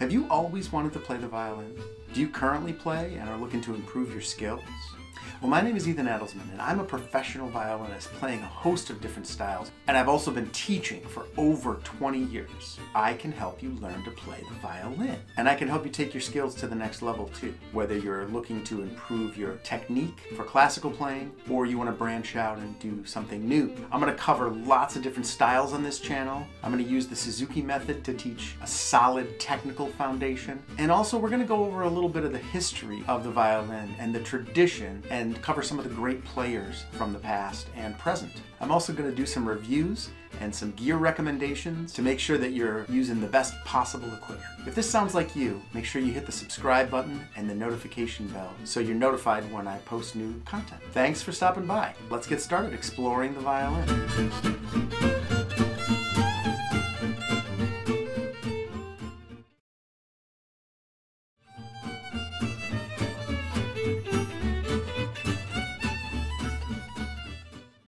Have you always wanted to play the violin? Do you currently play and are looking to improve your skills? Well, my name is Ethan Adelsman, and I'm a professional violinist playing a host of different styles, and I've also been teaching for over 20 years. I can help you learn to play the violin, and I can help you take your skills to the next level too. Whether you're looking to improve your technique for classical playing, or you want to branch out and do something new. I'm going to cover lots of different styles on this channel. I'm going to use the Suzuki method to teach a solid technical foundation, and also we're going to go over a little bit of the history of the violin and the tradition and cover some of the great players from the past and present. I'm also going to do some reviews and some gear recommendations to make sure that you're using the best possible equipment. If this sounds like you, make sure you hit the subscribe button and the notification bell so you're notified when I post new content. Thanks for stopping by. Let's get started exploring the violin.